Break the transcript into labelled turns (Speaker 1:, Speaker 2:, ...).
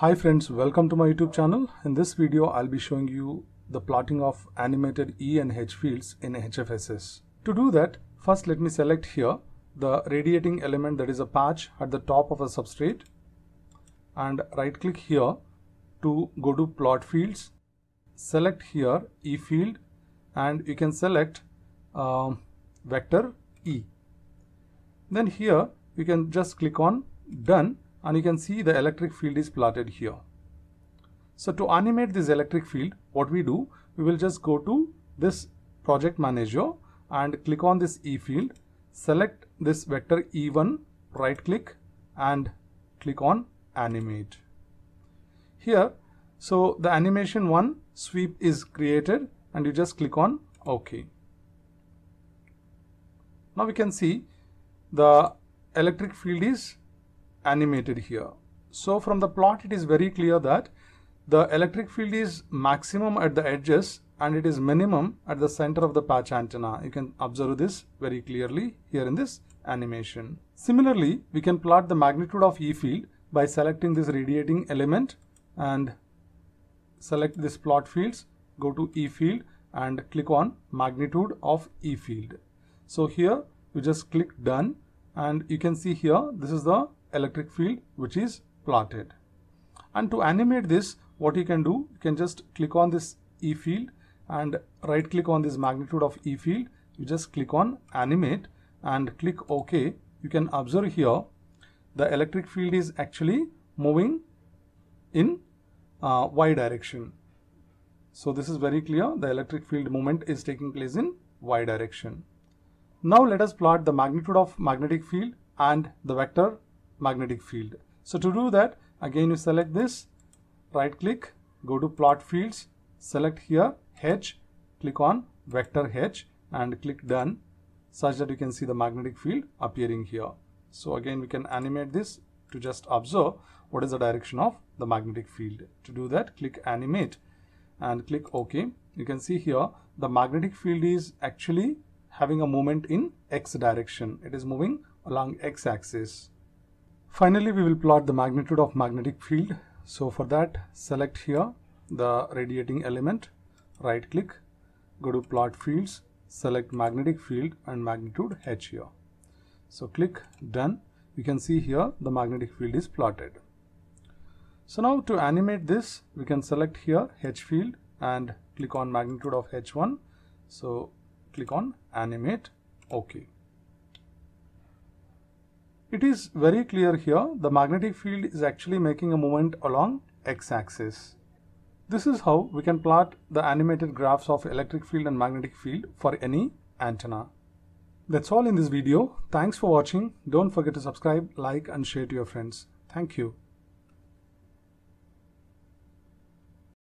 Speaker 1: Hi friends, welcome to my YouTube channel. In this video, I'll be showing you the plotting of animated E and H fields in HFSS. To do that, first let me select here the radiating element that is a patch at the top of a substrate and right click here to go to plot fields. Select here E field and you can select um, vector E. Then here you can just click on done and you can see the electric field is plotted here. So to animate this electric field, what we do, we will just go to this project manager and click on this E field, select this vector E1, right click and click on animate. Here, so the animation one sweep is created and you just click on OK. Now we can see the electric field is animated here. So from the plot it is very clear that the electric field is maximum at the edges and it is minimum at the center of the patch antenna. You can observe this very clearly here in this animation. Similarly, we can plot the magnitude of E field by selecting this radiating element and select this plot fields, go to E field and click on magnitude of E field. So here you just click done and you can see here this is the electric field which is plotted. And to animate this what you can do you can just click on this E field and right click on this magnitude of E field. You just click on animate and click OK. You can observe here the electric field is actually moving in uh, y direction. So this is very clear. The electric field movement is taking place in y direction. Now let us plot the magnitude of magnetic field and the vector magnetic field. So to do that, again you select this, right click, go to plot fields, select here H, click on vector H and click done such that you can see the magnetic field appearing here. So again we can animate this to just observe what is the direction of the magnetic field. To do that, click animate and click OK. You can see here the magnetic field is actually having a movement in x direction. It is moving along x axis. Finally, we will plot the magnitude of magnetic field. So for that, select here the radiating element, right click, go to plot fields, select magnetic field and magnitude H here. So click done. You can see here the magnetic field is plotted. So now to animate this, we can select here H field and click on magnitude of H1. So click on animate, OK. It is very clear here the magnetic field is actually making a movement along x-axis. This is how we can plot the animated graphs of electric field and magnetic field for any antenna. That's all in this video. Thanks for watching. Don't forget to subscribe, like and share to your friends. Thank you.